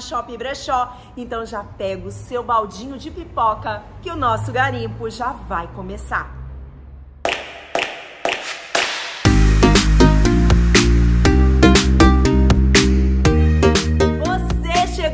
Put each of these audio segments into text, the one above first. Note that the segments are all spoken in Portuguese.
Mama Shop Brechó. Então já pega o seu baldinho de pipoca que o nosso garimpo já vai começar.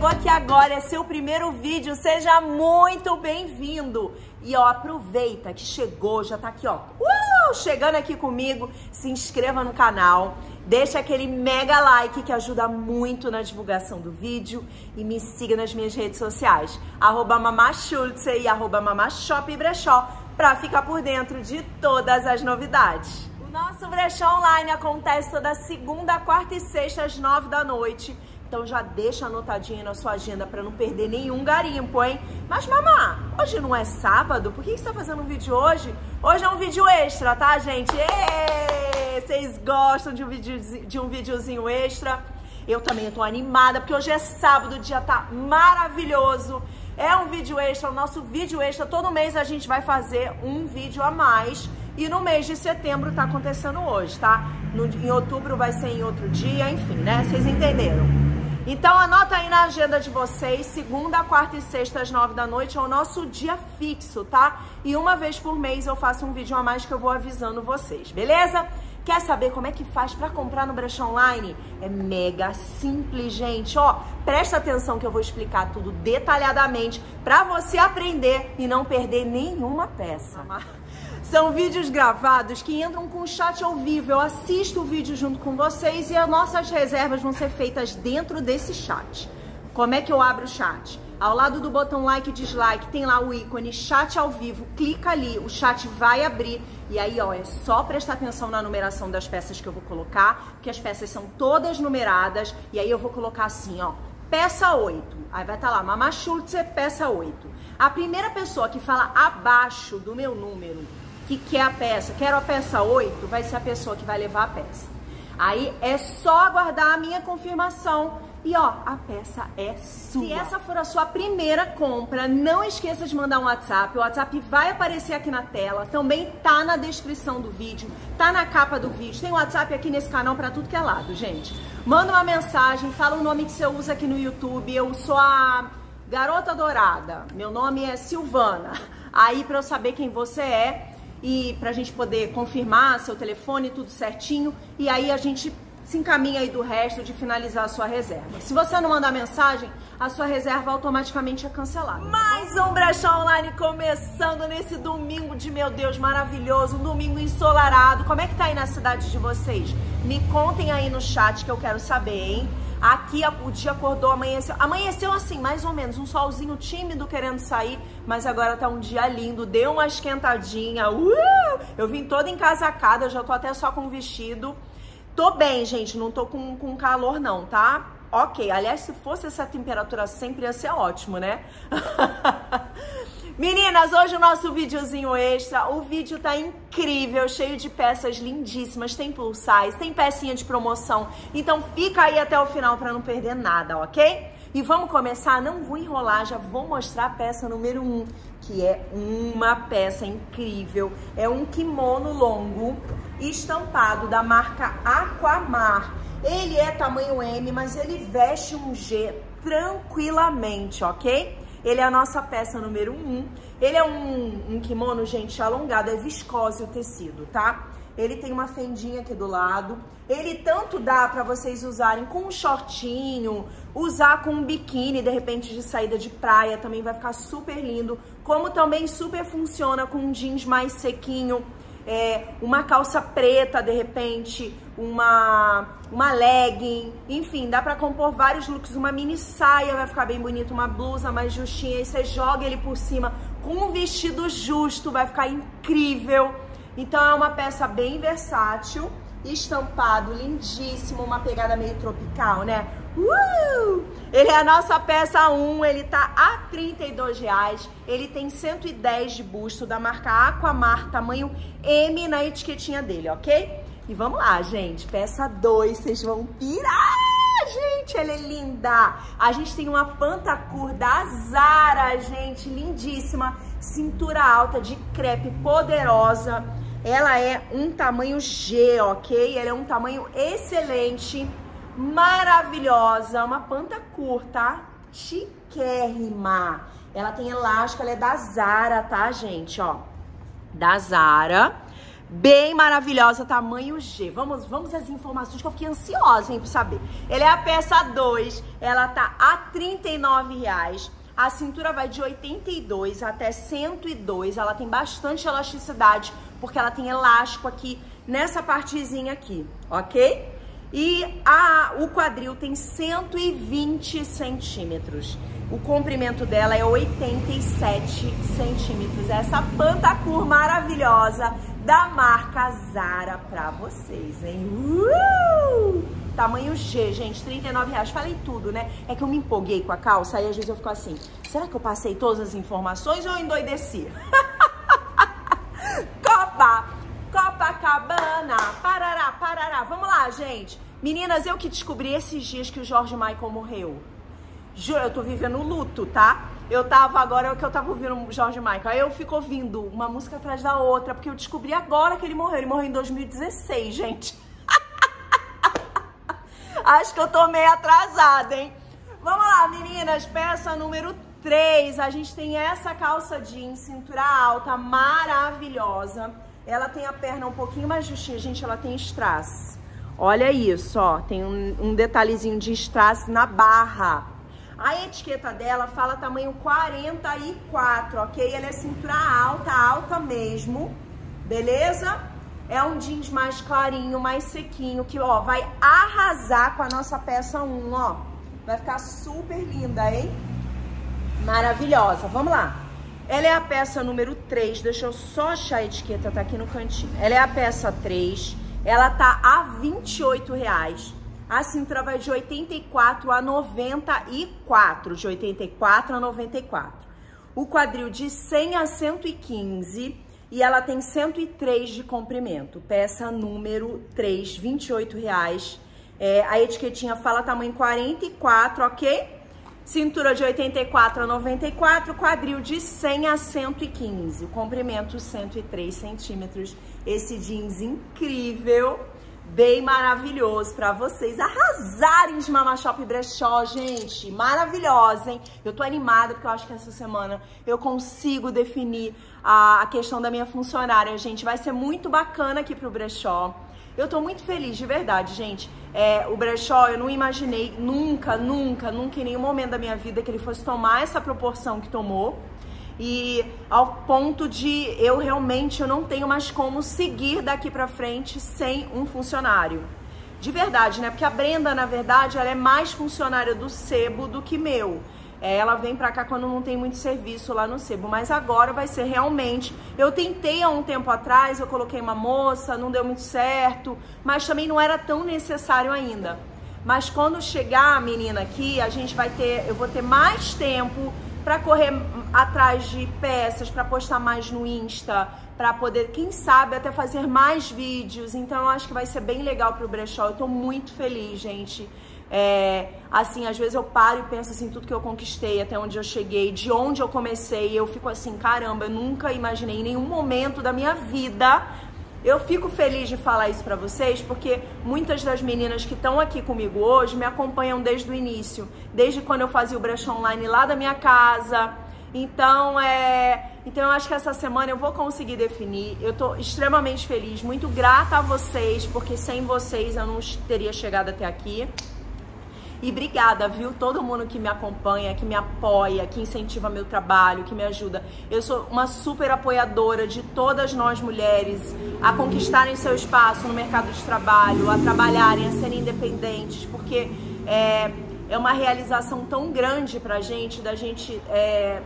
Aqui agora, é seu primeiro vídeo, seja muito bem-vindo. E ó, aproveita que chegou, já tá aqui ó, uh, chegando aqui comigo, se inscreva no canal, deixa aquele mega like que ajuda muito na divulgação do vídeo e me siga nas minhas redes sociais, arroba mamachultze e arroba mamashopbrechó, pra ficar por dentro de todas as novidades. O nosso brechó online acontece toda segunda, quarta e sexta às nove da noite, então já deixa anotadinho na sua agenda para não perder nenhum garimpo, hein? Mas, mamá, hoje não é sábado? Por que você tá fazendo um vídeo hoje? Hoje é um vídeo extra, tá, gente? Êêê! Vocês gostam de um, videozinho, de um videozinho extra? Eu também tô animada, porque hoje é sábado, o dia tá maravilhoso. É um vídeo extra, o nosso vídeo extra. Todo mês a gente vai fazer um vídeo a mais. E no mês de setembro tá acontecendo hoje, tá? No, em outubro vai ser em outro dia, enfim, né? Vocês entenderam. Então anota aí na agenda de vocês, segunda, quarta e sexta às nove da noite é o nosso dia fixo, tá? E uma vez por mês eu faço um vídeo a mais que eu vou avisando vocês, beleza? Quer saber como é que faz para comprar no brechó online? É mega simples, gente. Ó, presta atenção que eu vou explicar tudo detalhadamente para você aprender e não perder nenhuma peça. São vídeos gravados que entram com o chat ao vivo. Eu assisto o vídeo junto com vocês e as nossas reservas vão ser feitas dentro desse chat. Como é que eu abro o chat? Ao lado do botão like e dislike tem lá o ícone chat ao vivo. Clica ali, o chat vai abrir e aí, ó, é só prestar atenção na numeração das peças que eu vou colocar, porque as peças são todas numeradas e aí eu vou colocar assim, ó, peça 8. Aí vai estar tá lá, Mama Schultze, peça 8. A primeira pessoa que fala abaixo do meu número que quer a peça, quero a peça 8, vai ser a pessoa que vai levar a peça. Aí é só aguardar a minha confirmação e ó, a peça é sua. Se essa for a sua primeira compra, não esqueça de mandar um WhatsApp. O WhatsApp vai aparecer aqui na tela, também tá na descrição do vídeo, tá na capa do vídeo. Tem WhatsApp aqui nesse canal para tudo que é lado, gente. Manda uma mensagem, fala o nome que você usa aqui no YouTube. Eu sou a Garota Dourada. Meu nome é Silvana. Aí para eu saber quem você é, e para a gente poder confirmar seu telefone, tudo certinho, e aí a gente se encaminha aí do resto de finalizar a sua reserva. Se você não mandar mensagem, a sua reserva automaticamente é cancelada. Mais um brechó online começando nesse domingo de meu Deus maravilhoso, um domingo ensolarado. Como é que tá aí na cidade de vocês? Me contem aí no chat que eu quero saber, hein? Aqui o dia acordou, amanheceu. Amanheceu assim, mais ou menos, um solzinho tímido querendo sair, mas agora tá um dia lindo, deu uma esquentadinha. Uh! Eu vim toda encasacada, já tô até só com vestido. Tô bem, gente, não tô com, com calor não, tá? Ok, aliás, se fosse essa temperatura sempre ia ser ótimo, né? Meninas, hoje o nosso videozinho extra, o vídeo tá incrível, cheio de peças lindíssimas, tem size, tem pecinha de promoção, então fica aí até o final para não perder nada, ok? E vamos começar, não vou enrolar, já vou mostrar a peça número 1, um, que é uma peça incrível, é um kimono longo, estampado da marca Aquamar, ele é tamanho M, mas ele veste um G tranquilamente, ok? Ele é a nossa peça número 1. Um. Ele é um, um kimono, gente, alongado, é viscose o tecido, tá? Ele tem uma fendinha aqui do lado. Ele tanto dá para vocês usarem com um shortinho, usar com um biquíni, de repente de saída de praia, também vai ficar super lindo. Como também super funciona com um jeans mais sequinho, é, uma calça preta, de repente, uma, uma legging, enfim, dá pra compor vários looks, uma mini saia vai ficar bem bonita, uma blusa mais justinha, aí você joga ele por cima com um vestido justo, vai ficar incrível. Então é uma peça bem versátil, estampado, lindíssimo, uma pegada meio tropical, né? Uh! Ele é a nossa peça 1, ele tá a 32 reais, ele tem 110 de busto da marca Aquamar, tamanho M na etiquetinha dele, ok? E vamos lá, gente, peça 2, vocês vão pirar! Gente, ela é linda! A gente tem uma pantacur da Zara, gente, lindíssima, cintura alta de crepe poderosa, Ela é um tamanho G, ok? Ela é um tamanho excelente, maravilhosa, uma panta curta, chiquérrima. Ela tem elástico, ela é da Zara, tá, gente? Ó, da Zara. Bem maravilhosa, tamanho G. Vamos, vamos às informações que eu fiquei ansiosa, hein, pra saber. Ela é a peça 2, ela tá a R$ reais. A cintura vai de 82 até 102. Ela tem bastante elasticidade, porque ela tem elástico aqui nessa partezinha aqui, ok? E a, o quadril tem 120 centímetros. O comprimento dela é 87 centímetros. Essa pantacur maravilhosa da marca Zara pra vocês, hein? Uh! Tamanho G, gente, 39 reais. Falei tudo, né? É que eu me empolguei com a calça, aí às vezes eu fico assim, será que eu passei todas as informações ou eu endoideci? Copa, Copacabana, parará, parará. Vamos lá, gente. Meninas, eu que descobri esses dias que o Jorge Michael morreu. Juro, eu tô vivendo luto, tá? Eu tava agora, é que eu tava ouvindo o Jorge Michael. Aí eu fico ouvindo uma música atrás da outra, porque eu descobri agora que ele morreu. Ele morreu em 2016, gente. Acho que eu tô meio atrasada, hein? Vamos lá, meninas. Peça número 3. A gente tem essa calça jeans, cintura alta, maravilhosa. Ela tem a perna um pouquinho mais justinha. Gente, ela tem strass. Olha isso, ó. Tem um, um detalhezinho de strass na barra. A etiqueta dela fala tamanho 44, ok? Ela é cintura alta, alta mesmo. Beleza? É um jeans mais clarinho, mais sequinho, que, ó, vai arrasar com a nossa peça 1, ó. Vai ficar super linda, hein? Maravilhosa. Vamos lá. Ela é a peça número 3. Deixa eu só achar a etiqueta, tá aqui no cantinho. Ela é a peça 3. Ela tá a 28 reais. A cintura vai de 84 a 94. De 84 a 94. O quadril de 100 a 115 e ela tem 103 de comprimento. Peça número 3, 28 reais. É, a etiquetinha fala tamanho 44, ok? Cintura de 84 a 94, quadril de 100 a 115, comprimento 103 centímetros. Esse jeans incrível bem maravilhoso para vocês arrasarem de Mama Shop Brechó, gente. Maravilhosa, hein? Eu tô animada porque eu acho que essa semana eu consigo definir a, questão da minha funcionária, gente. Vai ser muito bacana aqui pro brechó. Eu tô muito feliz, de verdade, gente. É, o brechó, eu não imaginei nunca, nunca, nunca em nenhum momento da minha vida que ele fosse tomar essa proporção que tomou e ao ponto de eu realmente eu não tenho mais como seguir daqui para frente sem um funcionário. De verdade, né? Porque a Brenda, na verdade, ela é mais funcionária do Sebo do que meu. É, ela vem pra cá quando não tem muito serviço lá no Sebo, mas agora vai ser realmente. Eu tentei há um tempo atrás, eu coloquei uma moça, não deu muito certo, mas também não era tão necessário ainda. Mas quando chegar a menina aqui, a gente vai ter, eu vou ter mais tempo para correr atrás de peças, para postar mais no Insta, para poder, quem sabe, até fazer mais vídeos. Então eu acho que vai ser bem legal pro brechó. Eu tô muito feliz, gente. É, assim, às vezes eu paro e penso assim, tudo que eu conquistei, até onde eu cheguei, de onde eu comecei, eu fico assim, caramba, eu nunca imaginei em nenhum momento da minha vida eu fico feliz de falar isso para vocês porque muitas das meninas que estão aqui comigo hoje me acompanham desde o início, desde quando eu fazia o brechó online lá da minha casa. Então, é, então eu acho que essa semana eu vou conseguir definir. Eu tô extremamente feliz, muito grata a vocês, porque sem vocês eu não teria chegado até aqui. E obrigada, viu? Todo mundo que me acompanha, que me apoia, que incentiva meu trabalho, que me ajuda. Eu sou uma super apoiadora de todas nós mulheres a conquistarem seu espaço no mercado de trabalho, a trabalharem, a serem independentes, porque é, é uma realização tão grande pra gente, da gente é,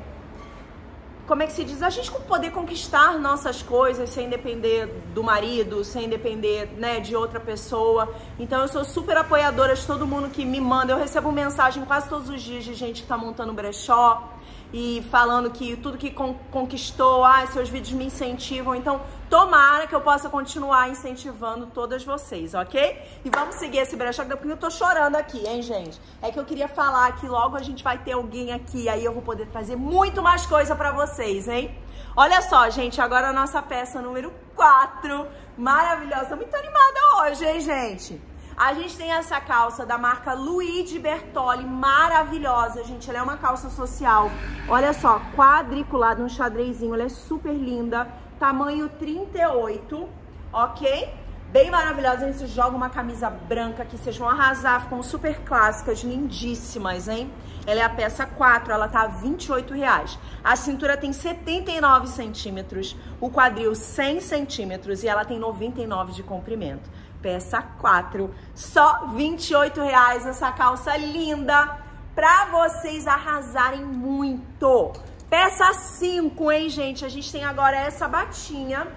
como é que se diz? A gente poder conquistar nossas coisas sem depender do marido, sem depender, né, de outra pessoa. Então eu sou super apoiadora de todo mundo que me manda. Eu recebo mensagem quase todos os dias de gente que tá montando brechó. E falando que tudo que con conquistou, ah, seus vídeos me incentivam. Então, tomara que eu possa continuar incentivando todas vocês, ok? E vamos seguir esse brechó, porque eu tô chorando aqui, hein, gente? É que eu queria falar que logo a gente vai ter alguém aqui, aí eu vou poder trazer muito mais coisa pra vocês, hein? Olha só, gente, agora a nossa peça número 4, maravilhosa. Muito animada hoje, hein, gente? A gente tem essa calça da marca Luigi Bertoli, maravilhosa, gente. Ela é uma calça social. Olha só, quadriculada, um xadrezinho. Ela é super linda. Tamanho 38, ok? Bem maravilhosa. A gente joga uma camisa branca que vocês vão arrasar. Ficam super clássicas, lindíssimas, hein? Ela é a peça 4, ela tá 28 reais. A cintura tem 79 centímetros, o quadril 100 centímetros e ela tem 99 de comprimento peça 4. Só 28 reais essa calça linda pra vocês arrasarem muito. Peça 5, hein, gente? A gente tem agora essa batinha,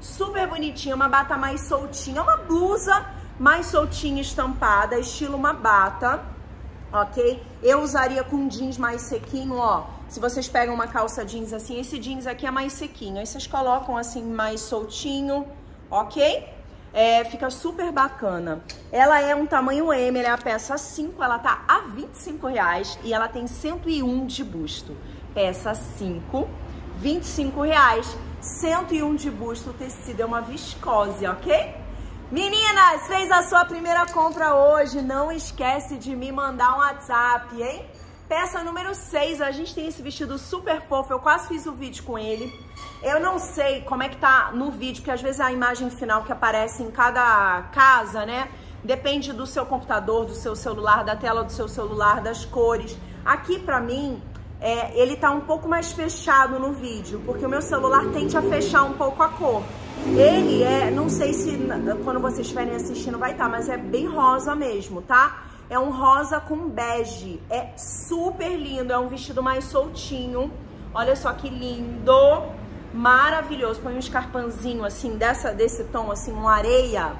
super bonitinha, uma bata mais soltinha, uma blusa mais soltinha estampada, estilo uma bata, ok? Eu usaria com jeans mais sequinho, ó. Se vocês pegam uma calça jeans assim, esse jeans aqui é mais sequinho. Aí vocês colocam assim mais soltinho, ok? É, fica super bacana. Ela é um tamanho M, ela é a peça 5, ela tá a 25 reais e ela tem 101 de busto. Peça 5, 25 reais, 101 de busto, o tecido é uma viscose, ok? Meninas, fez a sua primeira compra hoje, não esquece de me mandar um WhatsApp, hein? Peça número 6, a gente tem esse vestido super fofo, eu quase fiz o vídeo com ele. Eu não sei como é que tá no vídeo, porque às vezes a imagem final que aparece em cada casa, né? Depende do seu computador, do seu celular, da tela do seu celular, das cores. Aqui pra mim, é, ele tá um pouco mais fechado no vídeo, porque o meu celular tende a fechar um pouco a cor. Ele é, não sei se quando vocês estiverem assistindo vai estar, tá, mas é bem rosa mesmo, tá? É um rosa com bege. É super lindo. É um vestido mais soltinho. Olha só que lindo. Maravilhoso. Põe um escarpanzinho assim, dessa, desse tom, assim, uma areia.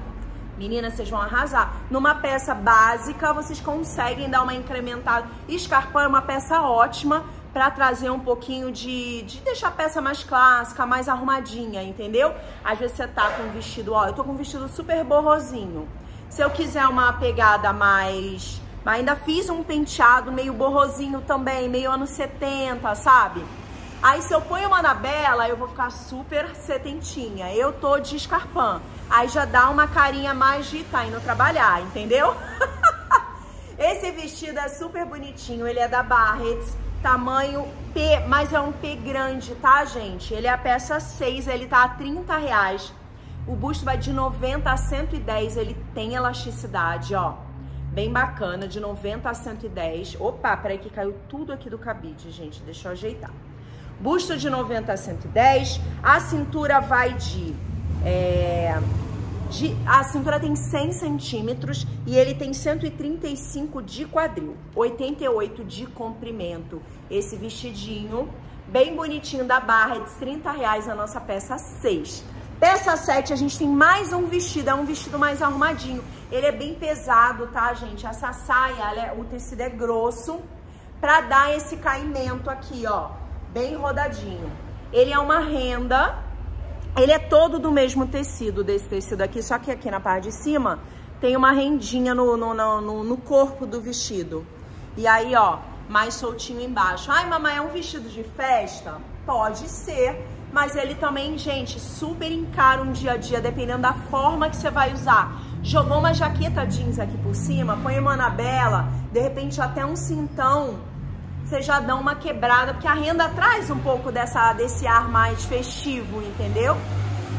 Meninas, vocês vão arrasar. Numa peça básica, vocês conseguem dar uma incrementada. Escarpão é uma peça ótima para trazer um pouquinho de, de deixar a peça mais clássica, mais arrumadinha, entendeu? Às vezes você tá com um vestido, ó, eu tô com um vestido super borrosinho. Se eu quiser uma pegada mais... Ainda fiz um penteado meio borrosinho também, meio anos 70, sabe? Aí se eu ponho uma Anabela, eu vou ficar super setentinha. Eu tô de escarpão. Aí já dá uma carinha mais de tá indo trabalhar, entendeu? Esse vestido é super bonitinho, ele é da Barrett's, tamanho P, mas é um P grande, tá, gente? Ele é a peça 6, ele tá a 30 reais. O busto vai de 90 a 110, ele tem elasticidade, ó. Bem bacana, de 90 a 110. Opa, peraí que caiu tudo aqui do cabide, gente. Deixa eu ajeitar. Busto de 90 a 110. A cintura vai de... É, de a cintura tem 100 centímetros e ele tem 135 de quadril. 88 de comprimento. Esse vestidinho bem bonitinho da barra é de 30 reais a nossa peça 6. Peça 7, a gente tem mais um vestido, é um vestido mais arrumadinho. Ele é bem pesado, tá, gente? Essa saia, é, o tecido é grosso pra dar esse caimento aqui, ó, bem rodadinho. Ele é uma renda, ele é todo do mesmo tecido, desse tecido aqui, só que aqui na parte de cima tem uma rendinha no, no, no, no corpo do vestido. E aí, ó, mais soltinho embaixo. Ai, mamãe, é um vestido de festa? Pode ser, mas ele também, gente, super encara um dia a dia, dependendo da forma que você vai usar. Jogou uma jaqueta jeans aqui por cima, põe uma anabela, de repente até um cintão, você já dá uma quebrada, porque a renda traz um pouco dessa, desse ar mais festivo, entendeu?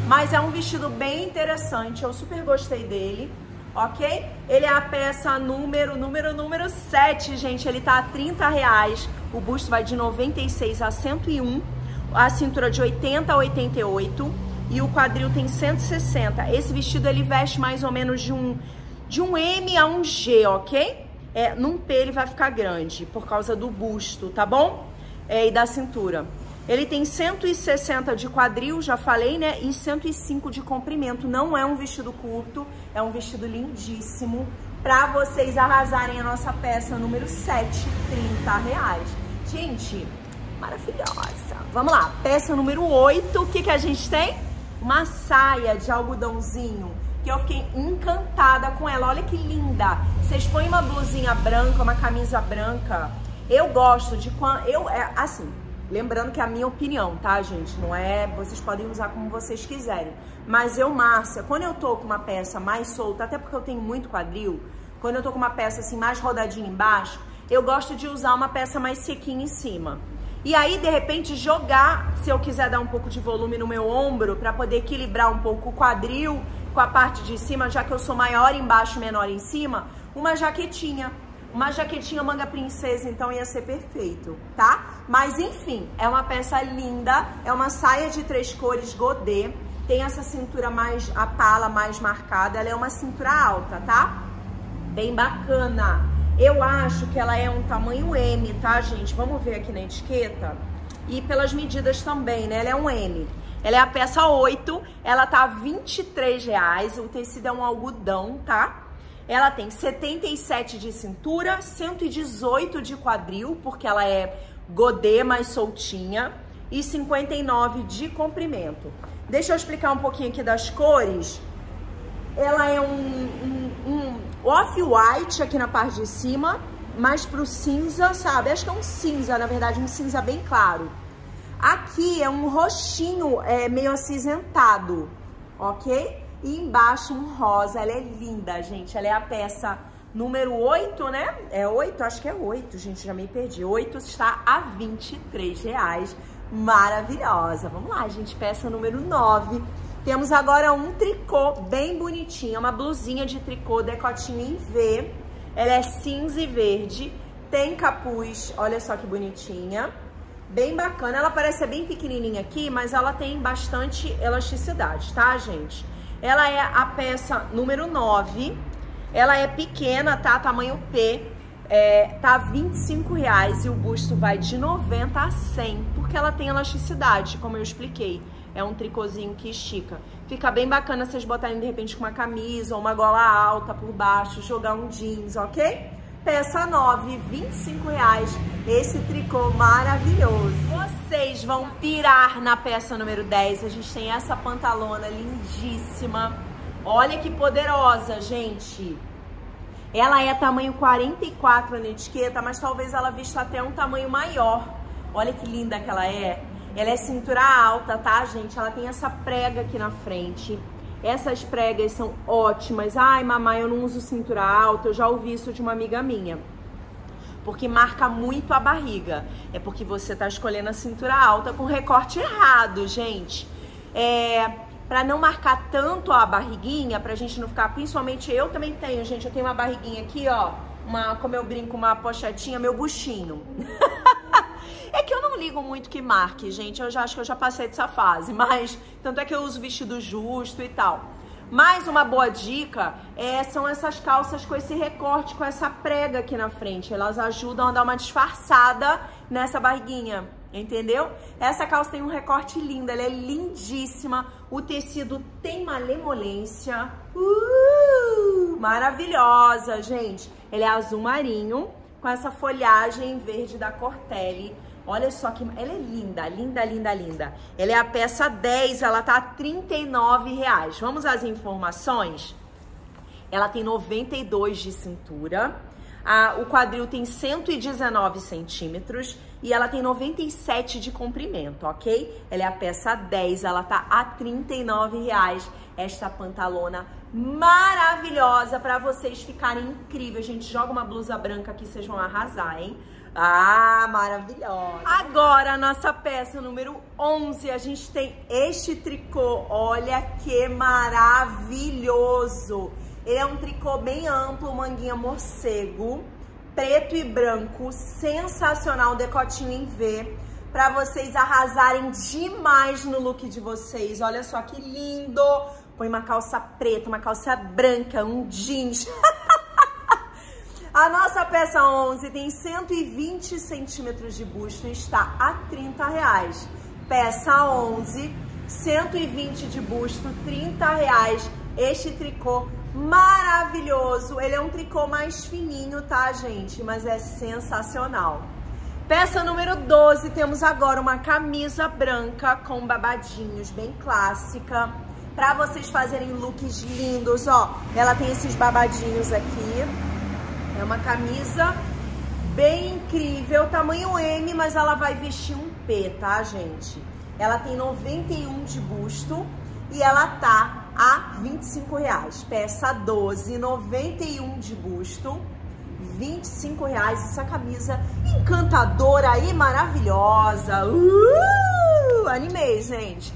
Mas é um vestido bem interessante, eu super gostei dele, ok? Ele é a peça número, número, número 7, gente, ele tá a 30 reais, o busto vai de 96 a 101 a cintura de 80 a 88 e o quadril tem 160. Esse vestido ele veste mais ou menos de um, de um M a um G, ok? É, num P ele vai ficar grande por causa do busto, tá bom? É, e da cintura. Ele tem 160 de quadril, já falei, né? E 105 de comprimento. Não é um vestido curto, é um vestido lindíssimo. Pra vocês arrasarem a nossa peça número 7, 30 reais. Gente, Maravilhosa. Vamos lá, peça número 8. O que, que a gente tem? Uma saia de algodãozinho que eu fiquei encantada com ela. Olha que linda. Vocês põem uma blusinha branca, uma camisa branca. Eu gosto de quando... Eu, é, assim, lembrando que é a minha opinião, tá, gente? Não é... Vocês podem usar como vocês quiserem. Mas eu, Márcia, quando eu tô com uma peça mais solta, até porque eu tenho muito quadril, quando eu tô com uma peça assim mais rodadinha embaixo, eu gosto de usar uma peça mais sequinha em cima. E aí, de repente, jogar, se eu quiser dar um pouco de volume no meu ombro, para poder equilibrar um pouco o quadril com a parte de cima, já que eu sou maior embaixo, menor em cima, uma jaquetinha. Uma jaquetinha manga princesa, então ia ser perfeito, tá? Mas enfim, é uma peça linda, é uma saia de três cores godê, tem essa cintura mais, a pala mais marcada, ela é uma cintura alta, tá? Bem bacana. Eu acho que ela é um tamanho M, tá, gente? Vamos ver aqui na etiqueta. E pelas medidas também, né? Ela é um M. Ela é a peça 8, ela tá R$ reais. O tecido é um algodão, tá? Ela tem 77 de cintura, 118 de quadril, porque ela é godê mais soltinha, e 59 de comprimento. Deixa eu explicar um pouquinho aqui das cores. Ela é um, um, um off-white aqui na parte de cima, mais pro cinza, sabe? Acho que é um cinza, na verdade, um cinza bem claro. Aqui é um roxinho é, meio acinzentado, ok? E embaixo um rosa, ela é linda, gente. Ela é a peça número 8, né? É 8? Acho que é 8, gente, já me perdi. 8 está a 23 reais. Maravilhosa. Vamos lá, gente, peça número 9 temos agora um tricô bem bonitinho, uma blusinha de tricô decotinho em V. Ela é cinza e verde, tem capuz, olha só que bonitinha. Bem bacana, ela parece bem pequenininha aqui, mas ela tem bastante elasticidade, tá, gente? Ela é a peça número 9, ela é pequena, tá? Tamanho P, é, tá 25 reais e o busto vai de 90 a 100, porque ela tem elasticidade, como eu expliquei. É um tricôzinho que estica. Fica bem bacana vocês botarem de repente com uma camisa ou uma gola alta por baixo, jogar um jeans, ok? Peça 9, 25 reais. Esse tricô maravilhoso. Vocês vão pirar na peça número 10. A gente tem essa pantalona lindíssima. Olha que poderosa, gente. Ela é tamanho 44 na etiqueta, mas talvez ela vista até um tamanho maior. Olha que linda que ela é. Ela é cintura alta, tá, gente? Ela tem essa prega aqui na frente. Essas pregas são ótimas. Ai, mamãe, eu não uso cintura alta. Eu já ouvi isso de uma amiga minha. Porque marca muito a barriga. É porque você tá escolhendo a cintura alta com recorte errado, gente. É, para não marcar tanto a barriguinha, pra gente não ficar, principalmente eu também tenho, gente, eu tenho uma barriguinha aqui, ó, uma, como eu brinco, uma pochetinha, meu buchinho. É que eu não ligo muito que marque, gente. Eu já acho que eu já passei dessa fase. Mas, tanto é que eu uso vestido justo e tal. Mais uma boa dica é, são essas calças com esse recorte, com essa prega aqui na frente. Elas ajudam a dar uma disfarçada nessa barriguinha, entendeu? Essa calça tem um recorte lindo, ela é lindíssima. O tecido tem malemolência. Uh, maravilhosa, gente. Ele é azul marinho, com essa folhagem verde da Cortelli. Olha só que ela é linda, linda, linda, linda. Ela é a peça 10, ela tá R$ 39,00. Vamos às informações? Ela tem 92 de cintura. A, o quadril tem 119 centímetros e ela tem 97 de comprimento, ok? Ela é a peça 10, ela tá a R$ 39,00. Esta pantalona maravilhosa para vocês ficarem incríveis. Gente, joga uma blusa branca aqui, vocês vão arrasar, hein? Ah, maravilhosa. Agora, a nossa peça número 11, a gente tem este tricô. Olha que maravilhoso. Ele é um tricô bem amplo, manguinha morcego, preto e branco, sensacional, decotinho em V, para vocês arrasarem demais no look de vocês. Olha só que lindo. Põe uma calça preta, uma calça branca, um jeans. A nossa peça 11 tem 120 centímetros de busto e está a 30 reais. Peça 11, 120 de busto, 30 reais. Este tricô maravilhoso. Ele é um tricô mais fininho, tá, gente? Mas é sensacional. Peça número 12, temos agora uma camisa branca com babadinhos, bem clássica. Pra vocês fazerem looks lindos, ó. Ela tem esses babadinhos aqui. É uma camisa bem incrível, tamanho M, mas ela vai vestir um P, tá, gente? Ela tem 91 de busto e ela tá a 25 reais. Peça 12, 91 de busto 25 reais essa camisa encantadora e maravilhosa. Uh! Animei, gente.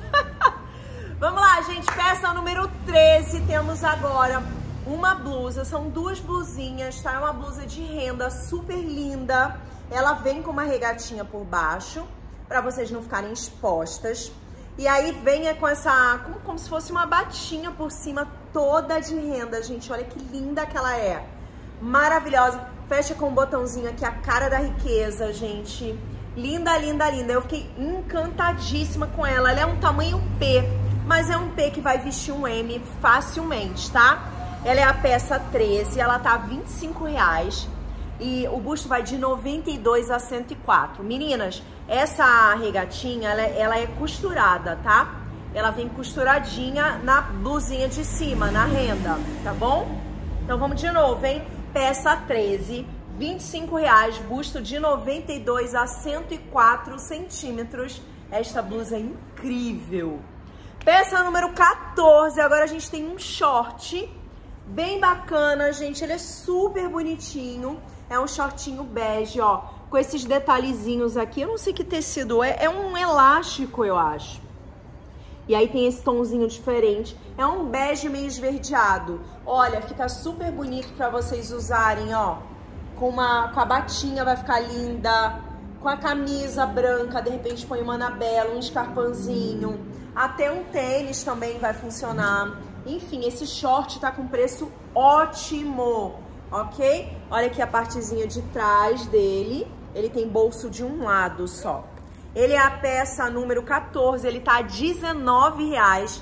Vamos lá, gente. Peça número 13. Temos agora uma blusa. São duas blusinhas, tá? É uma blusa de renda super linda. Ela vem com uma regatinha por baixo, para vocês não ficarem expostas. E aí vem com essa, como, como se fosse uma batinha por cima, toda de renda, gente. Olha que linda que ela é maravilhosa. Fecha com um botãozinho aqui, a cara da riqueza, gente. Linda, linda, linda. Eu fiquei encantadíssima com ela. Ela é um tamanho P, mas é um P que vai vestir um M facilmente, tá? Ela é a peça 13, ela tá 25 reais. E o busto vai de 92 a 104. Meninas, essa regatinha, ela, é, ela é costurada, tá? Ela vem costuradinha na blusinha de cima, na renda, tá bom? Então vamos de novo, hein? peça 13, 25 reais, busto de 92 a 104 centímetros. Esta blusa é incrível. Peça número 14, agora a gente tem um short bem bacana, gente. Ele é super bonitinho. É um shortinho bege, ó, com esses detalhezinhos aqui. Eu não sei que tecido é, é um elástico, eu acho. E aí tem esse tomzinho diferente. É um bege meio esverdeado. Olha, fica super bonito pra vocês usarem, ó. Com, uma, com a batinha vai ficar linda. Com a camisa branca, de repente põe uma anabela, um escarpanzinho. Até um tênis também vai funcionar. Enfim, esse short tá com preço ótimo, ok? Olha aqui a partezinha de trás dele. Ele tem bolso de um lado só. Ele é a peça número 14, ele tá R$19,00.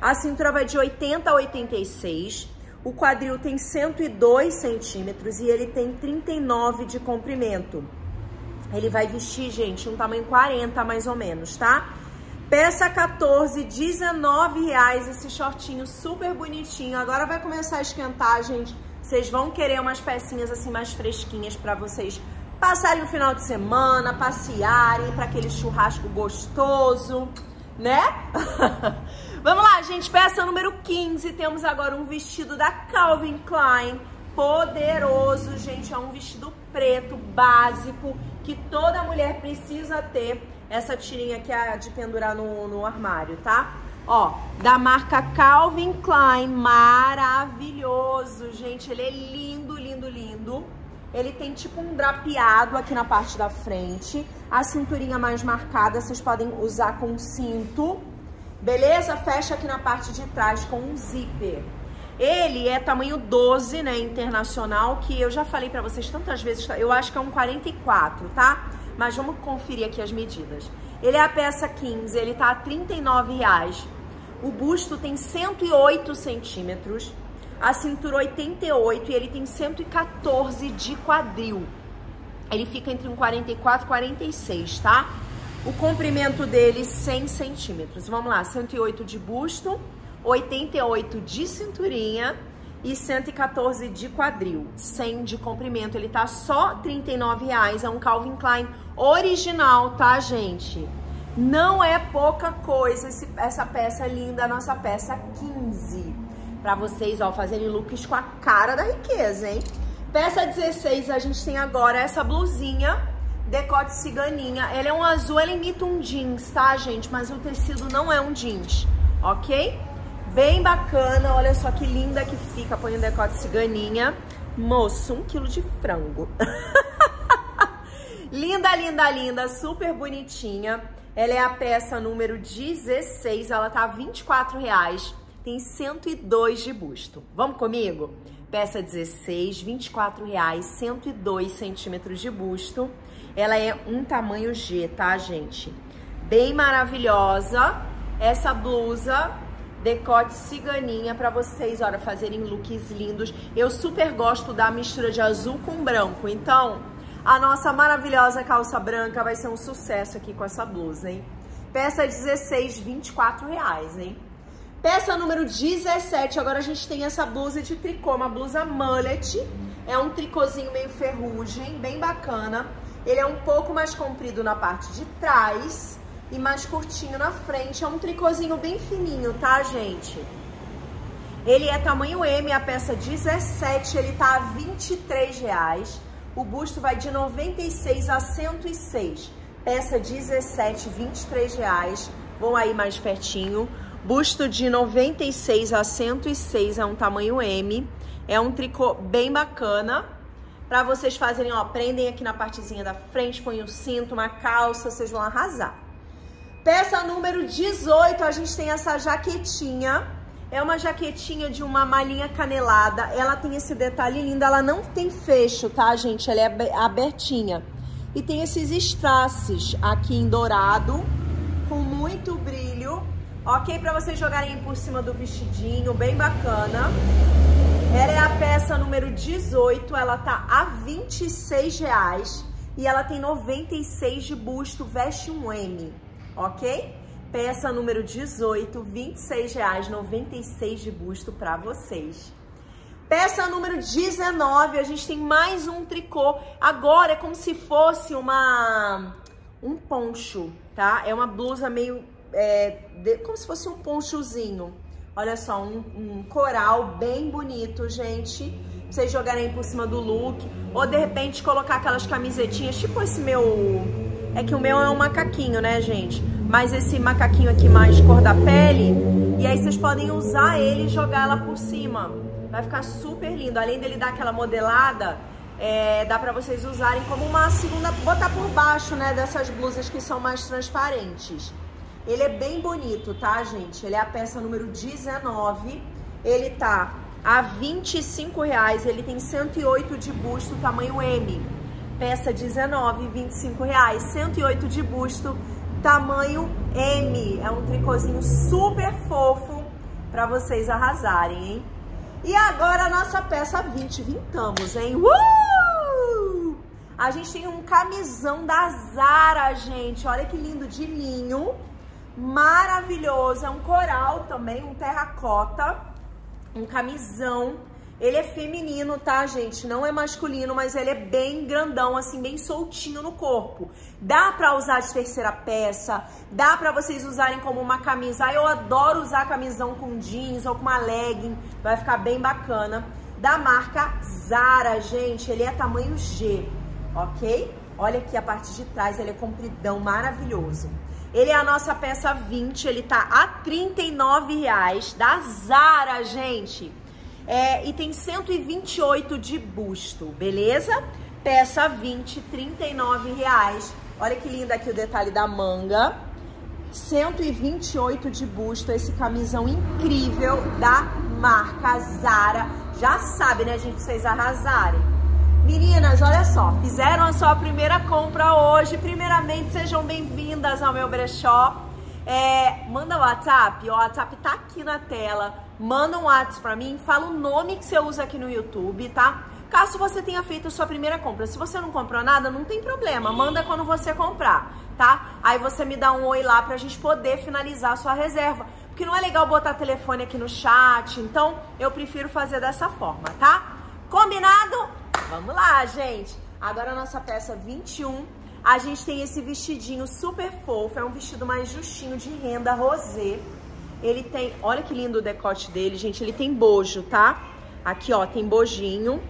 A cintura vai de 80 a 86. O quadril tem 102 centímetros e ele tem 39 de comprimento. Ele vai vestir, gente, um tamanho 40 mais ou menos, tá? Peça 14, R$19,00 esse shortinho super bonitinho. Agora vai começar a esquentar, gente. Vocês vão querer umas pecinhas assim mais fresquinhas para vocês passarem o final de semana, passearem para aquele churrasco gostoso, né? Vamos lá, gente, peça número 15, temos agora um vestido da Calvin Klein, poderoso, gente, é um vestido preto, básico, que toda mulher precisa ter, essa tirinha aqui é de pendurar no, no armário, tá? Ó, da marca Calvin Klein, maravilhoso, gente, ele é lindo, lindo, lindo. Ele tem tipo um drapeado aqui na parte da frente. A cinturinha mais marcada, vocês podem usar com cinto. Beleza? Fecha aqui na parte de trás com um zíper. Ele é tamanho 12, né, internacional, que eu já falei pra vocês tantas vezes, tá? eu acho que é um 44, tá? Mas vamos conferir aqui as medidas. Ele é a peça 15, ele tá a 39 reais. O busto tem 108 centímetros a cintura 88 e ele tem 114 de quadril. Ele fica entre um 44 e 46, tá? O comprimento dele 100 centímetros. Vamos lá, 108 de busto, 88 de cinturinha e 114 de quadril, 100 de comprimento. Ele tá só R$ reais, é um Calvin Klein original, tá, gente? Não é pouca coisa esse, essa peça linda, a nossa peça 15 para vocês, ó, fazerem looks com a cara da riqueza, hein? Peça 16, a gente tem agora essa blusinha, decote ciganinha. Ela é um azul, ela imita um jeans, tá, gente? Mas o tecido não é um jeans, ok? Bem bacana, olha só que linda que fica, põe o decote ciganinha. Moço, um quilo de frango. linda, linda, linda, super bonitinha. Ela é a peça número 16, ela tá 24 reais tem 102 de busto. Vamos comigo? Peça 16, 24 reais, 102 centímetros de busto. Ela é um tamanho G, tá, gente? Bem maravilhosa. Essa blusa decote ciganinha para vocês, olha, fazerem looks lindos. Eu super gosto da mistura de azul com branco, então A nossa maravilhosa calça branca vai ser um sucesso aqui com essa blusa, hein? Peça 16, 24 reais, hein? Peça número 17, agora a gente tem essa blusa de tricô, uma blusa mullet. É um tricôzinho meio ferrugem, bem bacana. Ele é um pouco mais comprido na parte de trás e mais curtinho na frente. É um tricôzinho bem fininho, tá, gente? Ele é tamanho M, a peça 17, ele tá a 23 reais. O busto vai de 96 a 106. Peça 17, 23 reais. Vão aí mais pertinho. Busto de 96 a 106 é um tamanho M. É um tricô bem bacana. Pra vocês fazerem, ó, prendem aqui na partezinha da frente, põe o cinto, uma calça, vocês vão arrasar. Peça número 18, a gente tem essa jaquetinha. É uma jaquetinha de uma malhinha canelada. Ela tem esse detalhe lindo, ela não tem fecho, tá, gente? Ela é abertinha. E tem esses strass aqui em dourado, com muito brilho ok? Para vocês jogarem por cima do vestidinho, bem bacana. Ela é a peça número 18, ela tá a 26 reais e ela tem 96 de busto, veste um M, ok? Peça número 18, 26 reais, 96 de busto para vocês. Peça número 19, a gente tem mais um tricô. Agora é como se fosse uma um poncho, tá? É uma blusa meio é, de, como se fosse um ponchozinho. Olha só, um, um, coral bem bonito, gente. Vocês jogarem por cima do look. Ou de repente colocar aquelas camisetinhas, tipo esse meu... É que o meu é um macaquinho, né, gente? Mas esse macaquinho aqui mais cor da pele. E aí vocês podem usar ele e jogar ela por cima. Vai ficar super lindo. Além dele dar aquela modelada, é, dá pra vocês usarem como uma segunda... Botar por baixo, né, dessas blusas que são mais transparentes. Ele é bem bonito, tá, gente? Ele é a peça número 19. Ele tá a 25 reais. Ele tem 108 de busto, tamanho M. Peça 19, 25 reais. 108 de busto, tamanho M. É um tricôzinho super fofo pra vocês arrasarem, hein? E agora a nossa peça 20. Vintamos, hein? Uh! A gente tem um camisão da Zara, gente. Olha que lindo, de linho maravilhoso. É um coral também, um terracota, um camisão. Ele é feminino, tá, gente? Não é masculino, mas ele é bem grandão, assim, bem soltinho no corpo. Dá pra usar de terceira peça, dá pra vocês usarem como uma camisa. Ah, eu adoro usar camisão com jeans ou com uma legging, vai ficar bem bacana. Da marca Zara, gente, ele é tamanho G, ok? Olha aqui a parte de trás, ele é compridão, maravilhoso. Ele é a nossa peça 20, ele tá a 39 reais da Zara, gente. É, e tem 128 de busto, beleza? Peça 20, 39 reais. Olha que lindo aqui o detalhe da manga. 128 de busto, esse camisão incrível da marca Zara. Já sabe, né, gente, vocês arrasarem. Meninas, olha só, fizeram a sua primeira compra hoje. Primeiramente, sejam bem-vindas ao meu brechó. É, manda o WhatsApp, o WhatsApp tá aqui na tela. Manda um WhatsApp pra mim, fala o nome que você usa aqui no YouTube, tá? Caso você tenha feito a sua primeira compra. Se você não comprou nada, não tem problema. Manda quando você comprar, tá? Aí você me dá um oi lá pra gente poder finalizar a sua reserva. Porque não é legal botar telefone aqui no chat, então eu prefiro fazer dessa forma, tá? Combinado? Vamos lá, gente. Agora a nossa peça 21. A gente tem esse vestidinho super fofo. É um vestido mais justinho de renda rosé. Ele tem... Olha que lindo o decote dele, gente. Ele tem bojo, tá? Aqui, ó, tem bojinho.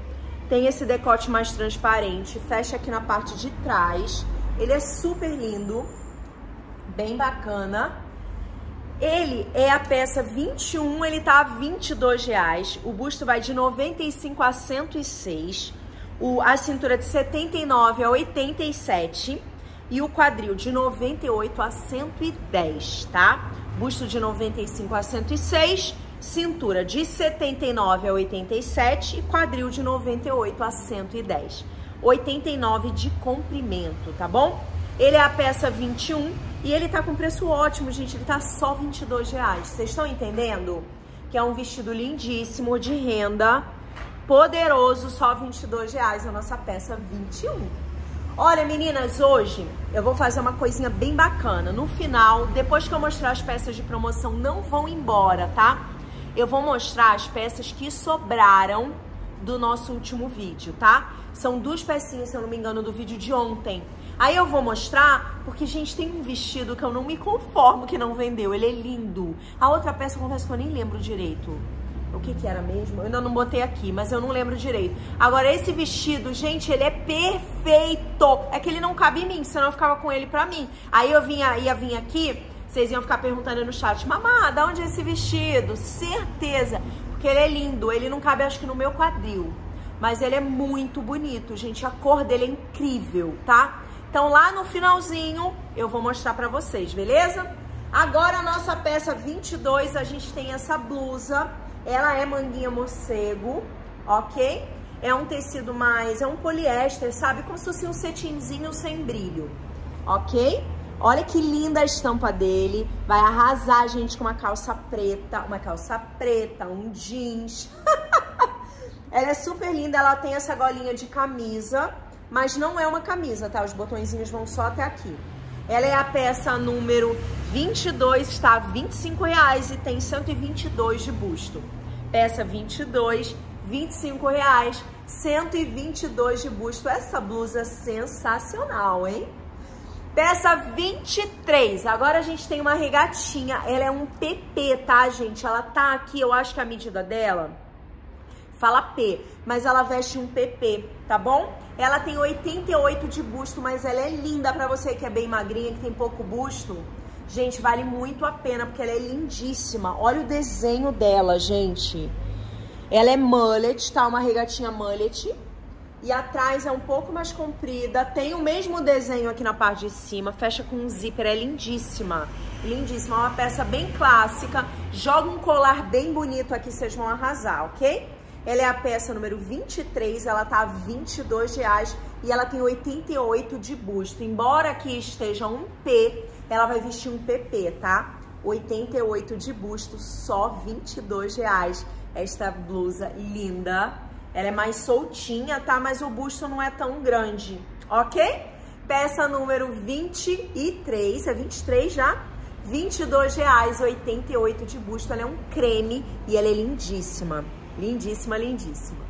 Tem esse decote mais transparente. Fecha aqui na parte de trás. Ele é super lindo. Bem bacana. Ele é a peça 21, ele tá a 22 reais. O busto vai de 95 a 106 o, a cintura de 79 a 87 e o quadril de 98 a 110, tá? Busto de 95 a 106, cintura de 79 a 87 e quadril de 98 a 110. 89 de comprimento, tá bom? Ele é a peça 21 e ele tá com preço ótimo, gente. Ele tá só 22 reais. Vocês estão entendendo? Que é um vestido lindíssimo de renda poderoso, só 22 reais a nossa peça 21. Olha, meninas, hoje eu vou fazer uma coisinha bem bacana. No final, depois que eu mostrar as peças de promoção, não vão embora, tá? Eu vou mostrar as peças que sobraram do nosso último vídeo, tá? São duas pecinhas, se eu não me engano, do vídeo de ontem. Aí eu vou mostrar, porque, gente, tem um vestido que eu não me conformo que não vendeu. Ele é lindo. A outra peça, eu confesso que eu nem lembro direito. O que que era mesmo? Eu ainda não botei aqui, mas eu não lembro direito. Agora, esse vestido, gente, ele é perfeito. É que ele não cabe em mim, senão eu ficava com ele pra mim. Aí eu vinha, ia vir aqui, vocês iam ficar perguntando no chat, mamá, da onde é esse vestido? Certeza, porque ele é lindo. Ele não cabe, acho que, no meu quadril. Mas ele é muito bonito, gente. A cor dele é incrível, tá? Então, lá no finalzinho, eu vou mostrar pra vocês, beleza? Agora, a nossa peça 22, a gente tem essa blusa ela é manguinha morcego, ok? É um tecido mais, é um poliéster, sabe? Como se fosse um cetinzinho sem brilho, ok? Olha que linda a estampa dele. Vai arrasar, gente, com uma calça preta, uma calça preta, um jeans. ela é super linda, ela tem essa golinha de camisa, mas não é uma camisa, tá? Os botõezinhos vão só até aqui. Ela é a peça número 22, está 25 reais e tem 122 de busto. Peça 22, 25 reais, 122 de busto. Essa blusa é sensacional, hein? Peça 23. Agora a gente tem uma regatinha. Ela é um PP, tá, gente? Ela tá aqui, eu acho que a medida dela fala P, mas ela veste um PP, tá bom? Ela tem 88 de busto, mas ela é linda pra você que é bem magrinha, que tem pouco busto. Gente, vale muito a pena, porque ela é lindíssima. Olha o desenho dela, gente. Ela é mullet, tá? Uma regatinha mullet. E atrás é um pouco mais comprida. Tem o mesmo desenho aqui na parte de cima. Fecha com um zíper. É lindíssima. Lindíssima. É uma peça bem clássica. Joga um colar bem bonito aqui, vocês vão arrasar, ok? Ela é a peça número 23, ela tá 22 reais e ela tem 88 de busto. Embora aqui esteja um P, ela vai vestir um PP, tá? 88 de busto, só 22 reais. Esta blusa linda. Ela é mais soltinha, tá? Mas o busto não é tão grande, ok? Peça número 23, é 23 já? 22 reais, 88 de busto. Ela é um creme e ela é lindíssima. Lindíssima, lindíssima.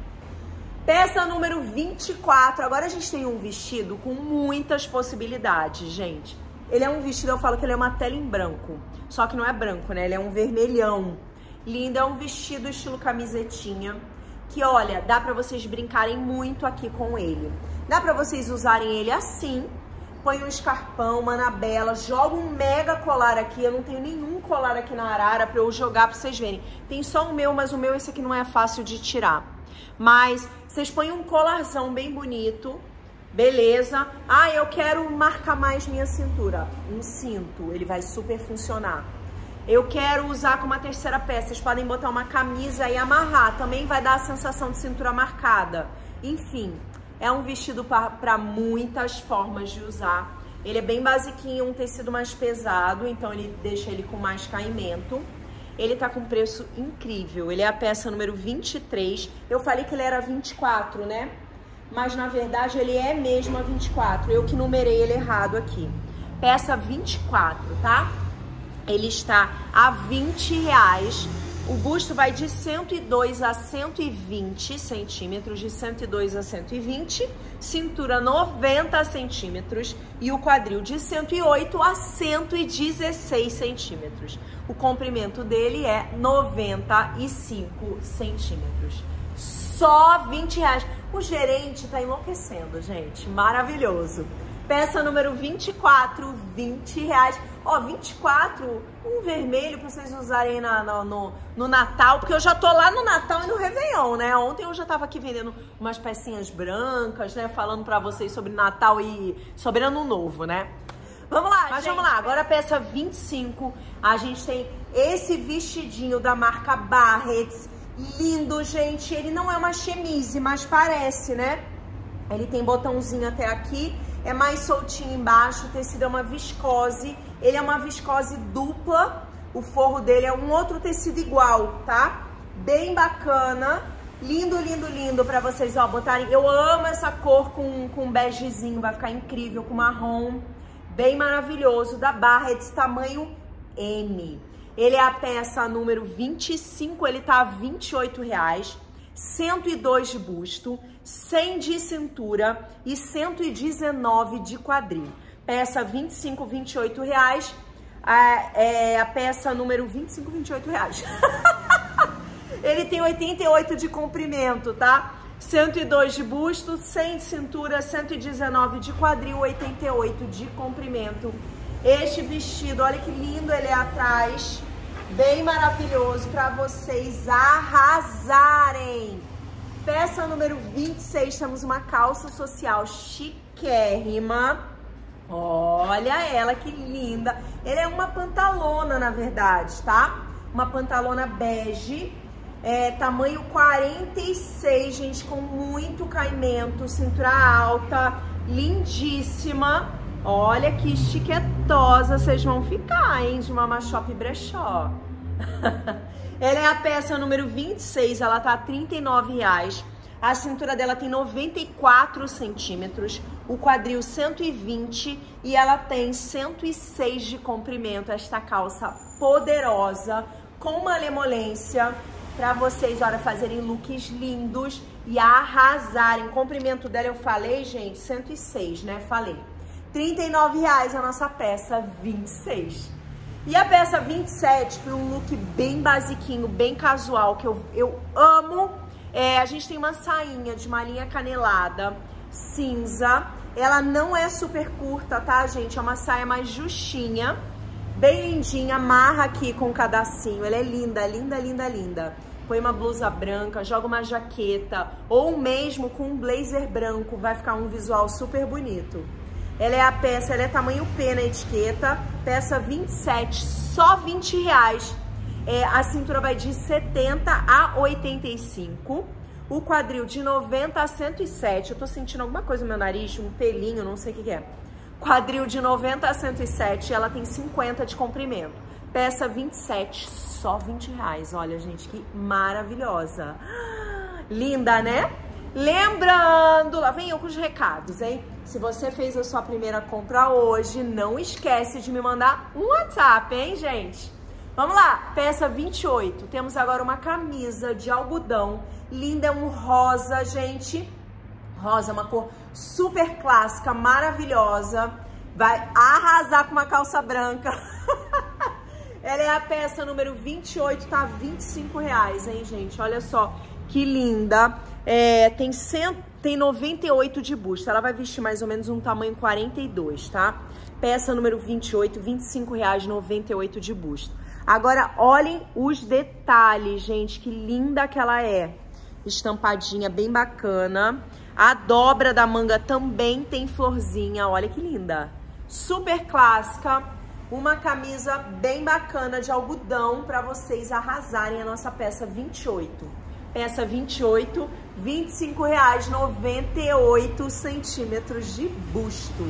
Peça número 24. Agora a gente tem um vestido com muitas possibilidades, gente. Ele é um vestido, eu falo que ele é uma tela em branco. Só que não é branco, né? Ele é um vermelhão. Lindo, é um vestido estilo camisetinha. Que, olha, dá pra vocês brincarem muito aqui com ele. Dá pra vocês usarem ele assim, põe um escarpão, uma anabela, joga um mega colar aqui. Eu não tenho nenhum colar aqui na arara pra eu jogar pra vocês verem. Tem só o meu, mas o meu esse aqui não é fácil de tirar. Mas vocês põem um colarzão bem bonito, beleza. Ah, eu quero marcar mais minha cintura. Um cinto, ele vai super funcionar. Eu quero usar com uma terceira peça. Vocês podem botar uma camisa e amarrar. Também vai dar a sensação de cintura marcada. Enfim, é um vestido para muitas formas de usar. Ele é bem basiquinho, um tecido mais pesado, então ele deixa ele com mais caimento. Ele tá com preço incrível. Ele é a peça número 23. Eu falei que ele era 24, né? Mas na verdade ele é mesmo a 24. Eu que numerei ele errado aqui. Peça 24, tá? Ele está a 20 reais o busto vai de 102 a 120 centímetros, de 102 a 120, cintura 90 centímetros e o quadril de 108 a 116 centímetros. O comprimento dele é 95 centímetros. Só 20 reais. O gerente tá enlouquecendo, gente. Maravilhoso. Peça número 24, 20 reais. Ó, 24, um vermelho pra vocês usarem na, na, no, no Natal, porque eu já tô lá no Natal e no Réveillon, né? Ontem eu já tava aqui vendendo umas pecinhas brancas, né? Falando pra vocês sobre Natal e sobre Ano Novo, né? Vamos lá, Mas gente. vamos lá. Agora a peça 25, a gente tem esse vestidinho da marca Barrett's. Lindo, gente. Ele não é uma chemise, mas parece, né? Ele tem botãozinho até aqui é mais soltinho embaixo, o tecido é uma viscose, ele é uma viscose dupla, o forro dele é um outro tecido igual, tá? Bem bacana, Lindo, lindo, lindo pra vocês, ó, botarem. Eu amo essa cor com, com begezinho, vai ficar incrível, com marrom. Bem maravilhoso, da barra, é desse tamanho M. Ele é a peça número 25, ele tá a 28 reais. 102 de busto, 100 de cintura e 119 de quadril. Peça 25, 28 reais. A, é a peça número 25, 28 reais. Ele tem 88 de comprimento, tá? 102 de busto, 100 de cintura, 119 de quadril, 88 de comprimento. Este vestido, olha que lindo ele é atrás. Bem maravilhoso para vocês arrasarem. Peça número 26, temos uma calça social chiquérrima. Olha ela, que linda. Ele é uma pantalona, na verdade, tá? Uma pantalona bege é, tamanho 46, gente, com muito caimento, cintura alta, lindíssima. Olha que chiquetosa vocês vão ficar, hein, de Mama Shop Brechó. ela é a peça número 26, ela tá R$ reais. A cintura dela tem 94 centímetros, o quadril 120 e ela tem 106 de comprimento. Esta calça poderosa, com uma lemolência, para vocês, olha, fazerem looks lindos e arrasarem. Comprimento dela eu falei, gente, 106, né? Falei. R$ reais a nossa peça 26. E a peça 27, para um look bem basiquinho, bem casual, que eu, eu amo, é, a gente tem uma sainha de malinha canelada, cinza. Ela não é super curta, tá, gente? É uma saia mais justinha bem lindinha, amarra aqui com o cadacinho. Ela é linda, linda, linda, linda. Põe uma blusa branca, joga uma jaqueta ou mesmo com um blazer branco, vai ficar um visual super bonito. Ela é a peça, ela é tamanho P na etiqueta, peça 27, só 20 reais. É, a cintura vai de 70 a 85, o quadril de 90 a 107. Eu tô sentindo alguma coisa no meu nariz, um pelinho, não sei o que, que é. Quadril de 90 a 107, ela tem 50 de comprimento. Peça 27, só 20 reais. Olha, gente, que maravilhosa. Linda, né? Lembrando, lá vem eu com os recados, hein? Se você fez a sua primeira compra hoje, não esquece de me mandar um WhatsApp, hein, gente? Vamos lá, peça 28. Temos agora uma camisa de algodão. Linda, é um rosa, gente Rosa, uma cor super clássica, maravilhosa. Vai arrasar com uma calça branca. Ela é a peça número 28, tá 25 reais, hein, gente? Olha só que linda. É, tem, 100, tem 98 de busto. Ela vai vestir mais ou menos um tamanho 42, tá? Peça número 28, 25 reais, 98 de busto. Agora, olhem os detalhes, gente, que linda que ela é. Estampadinha, bem bacana. A dobra da manga também tem florzinha, olha que linda. Super clássica, uma camisa bem bacana de algodão para vocês arrasarem a nossa peça 28. Peça 28, R$ 25,00, 98 centímetros de busto.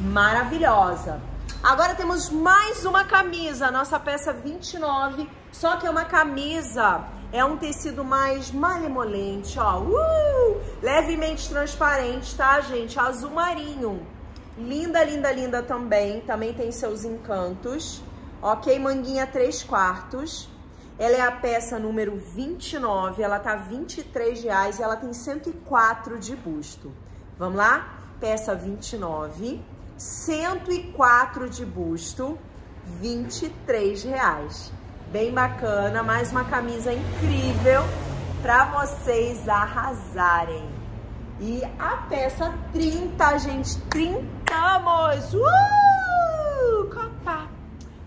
Maravilhosa. Agora temos mais uma camisa, nossa peça 29, só que é uma camisa é um tecido mais malemolente, ó. Uh! Levemente transparente, tá, gente? Azul marinho. Linda, linda, linda também. Também tem seus encantos. Ok? Manguinha 3 quartos. Ela é a peça número 29. Ela tá R$ reais e ela tem 104 de busto. Vamos lá? Peça 29. 104 de busto. R$ reais bem bacana, mais uma camisa incrível para vocês arrasarem. E a peça 30, gente, 30 Uh! Copa,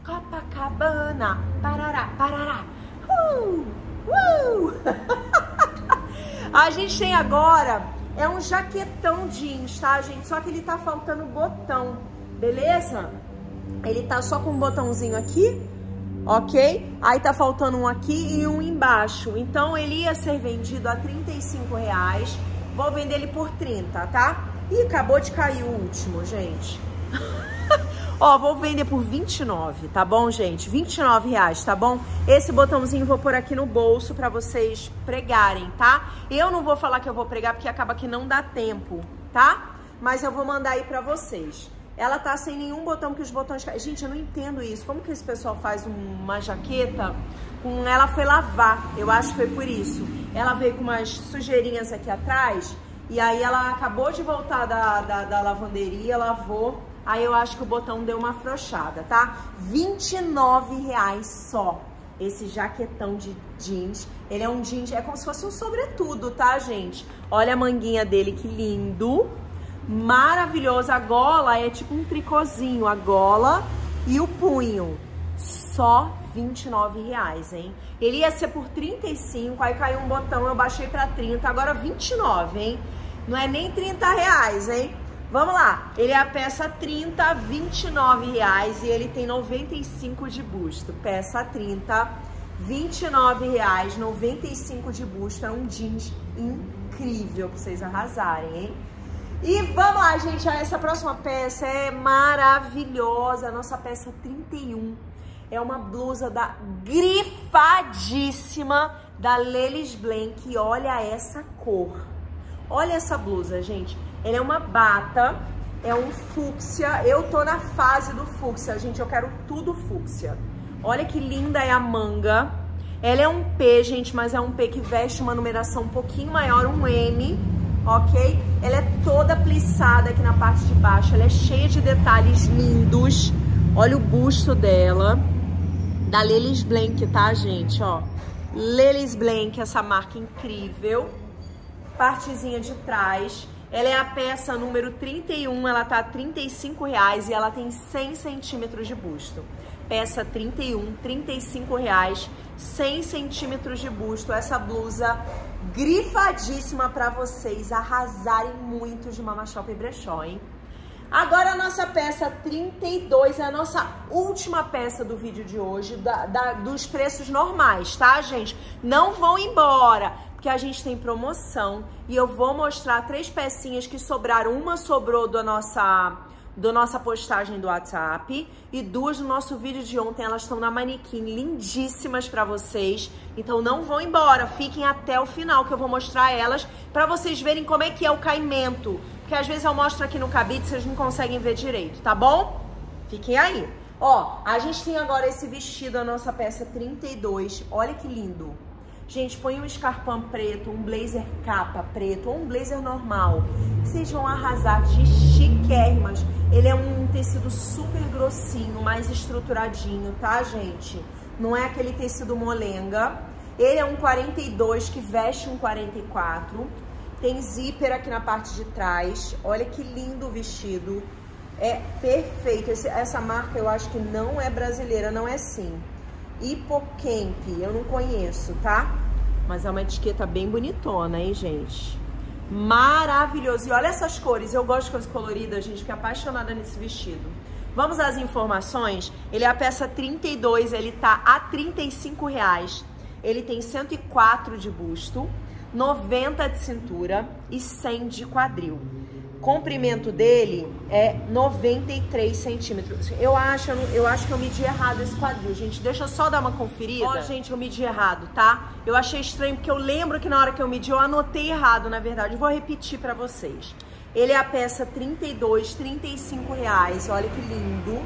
Copacabana, parará, parará. Uh! Uh! a gente tem agora, é um jaquetão jeans, tá, gente? Só que ele tá faltando botão, beleza? Ele tá só com um botãozinho aqui, ok? Aí tá faltando um aqui e um embaixo. Então ele ia ser vendido a 35 reais. Vou vender ele por 30, tá? E acabou de cair o último, gente. Ó, vou vender por 29, tá bom, gente? 29 reais, tá bom? Esse botãozinho vou pôr aqui no bolso pra vocês pregarem, tá? Eu não vou falar que eu vou pregar porque acaba que não dá tempo, tá? Mas eu vou mandar aí pra vocês. Ela tá sem nenhum botão, que os botões... Gente, eu não entendo isso. Como que esse pessoal faz uma jaqueta com... Ela foi lavar, eu acho que foi por isso. Ela veio com umas sujeirinhas aqui atrás e aí ela acabou de voltar da, da, da lavanderia, lavou Aí eu acho que o botão deu uma afrouxada, tá? R$29,00 só esse jaquetão de jeans. Ele é um jeans, é como se fosse um sobretudo, tá, gente? Olha a manguinha dele, que lindo. Maravilhoso. A gola é tipo um tricôzinho, a gola e o punho. Só R$29,00, hein? Ele ia ser por 35, aí caiu um botão, eu baixei pra 30, agora 29, hein? Não é nem 30 reais, hein? Vamos lá, ele é a peça 30, 29 reais e ele tem 95 de busto. Peça 30, 29 reais, 95 de busto. É um jeans incrível pra vocês arrasarem, hein? E vamos lá, gente, essa próxima peça é maravilhosa, a nossa peça 31. É uma blusa da grifadíssima da Lelis Blank. Olha essa cor. Olha essa blusa, gente. Ela é uma bata, é um fúcsia. Eu tô na fase do fúcsia, gente. Eu quero tudo fúcsia. Olha que linda é a manga. Ela é um P, gente, mas é um P que veste uma numeração um pouquinho maior, um M, ok? Ela é toda plissada aqui na parte de baixo. Ela é cheia de detalhes lindos. Olha o busto dela. Da Lelis Blank, tá, gente? Ó, Lelis Blank, essa marca incrível. Partezinha de trás. Ela é a peça número 31, ela tá R$ reais e ela tem 100 centímetros de busto. Peça 31, R$ reais, 100 centímetros de busto. Essa blusa grifadíssima para vocês arrasarem muito de Mama Shop e Brechó, hein? Agora a nossa peça 32 é a nossa última peça do vídeo de hoje, da, da, dos preços normais, tá, gente? Não vão embora que a gente tem promoção e eu vou mostrar três pecinhas que sobraram. Uma sobrou da nossa, do nossa postagem do WhatsApp e duas do nosso vídeo de ontem. Elas estão na manequim, lindíssimas para vocês. Então não vão embora, fiquem até o final que eu vou mostrar elas para vocês verem como é que é o caimento. Porque às vezes eu mostro aqui no cabide, vocês não conseguem ver direito, tá bom? Fiquem aí. Ó, a gente tem agora esse vestido, a nossa peça 32. Olha que lindo. Gente, põe um escarpão preto, um blazer capa preto ou um blazer normal. Vocês vão arrasar de chiquérrimas. Ele é um tecido super grossinho, mais estruturadinho, tá, gente? Não é aquele tecido molenga. Ele é um 42 que veste um 44. Tem zíper aqui na parte de trás. Olha que lindo o vestido. É perfeito. Esse, essa marca eu acho que não é brasileira, não é sim. Hipocamp, eu não conheço, tá? Mas é uma etiqueta bem bonitona, hein, gente? Maravilhoso. E olha essas cores. Eu gosto de cores coloridas, gente. Fiquei apaixonada nesse vestido. Vamos às informações? Ele é a peça 32, ele tá a 35 reais. Ele tem 104 de busto, 90 de cintura e 100 de quadril comprimento dele é 93 centímetros. Eu acho, eu acho que eu medi errado esse quadril, gente. Deixa eu só dar uma conferida. Ó, gente, eu medi errado, tá? Eu achei estranho porque eu lembro que na hora que eu medi eu anotei errado, na verdade. Eu vou repetir pra vocês. Ele é a peça 32, 35 reais. Olha que lindo.